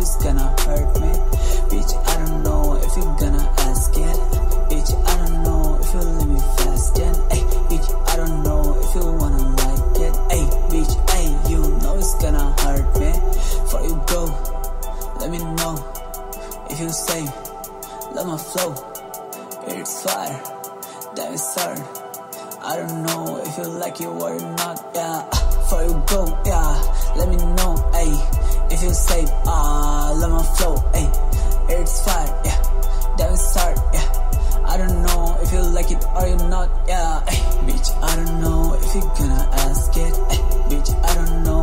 it's gonna hurt me. Bitch, I don't know if you're gonna ask it. Bitch, I don't know if you'll let me fasting. Ay, bitch, I don't know if you wanna like it. Ay, bitch, ay, you know it's gonna hurt me. For you go, let me know if you say, let my flow. It's fire, that is hard. I don't know if you like it or not, yeah. For you go, yeah, let me know, ay. You say, ah, love my flow. It's fire, yeah. That is hard, yeah. I don't know if you like it or you not, yeah. Ay, bitch, I don't know if you gonna ask it. Ay, bitch, I don't know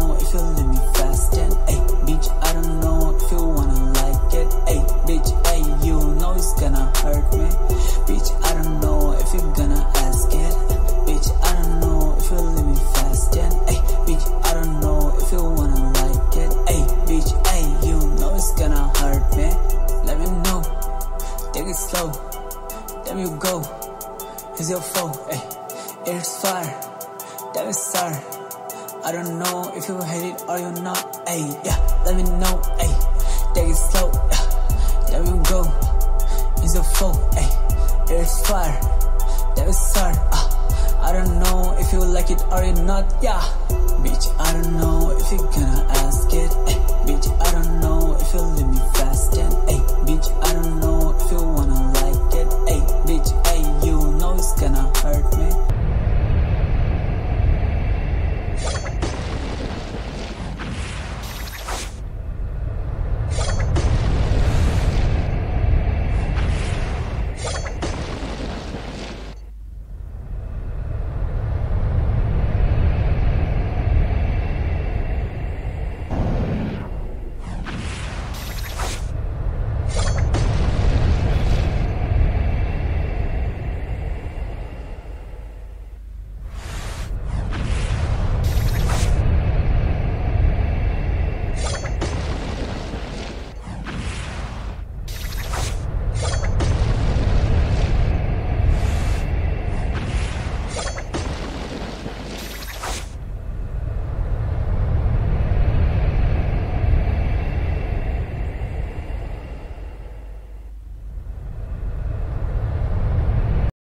take it slow. There you go, It's your fault, eh. ay, it's fire, that is hard. I don't know if you hate it or you not, ay, yeah, let me know, ay, take it slow, yeah, there you go, here's your phone, ay, it's fire, that is hard, uh, I don't know if you like it or you not, yeah, bitch, I don't know if you gonna ask it, ay, bitch,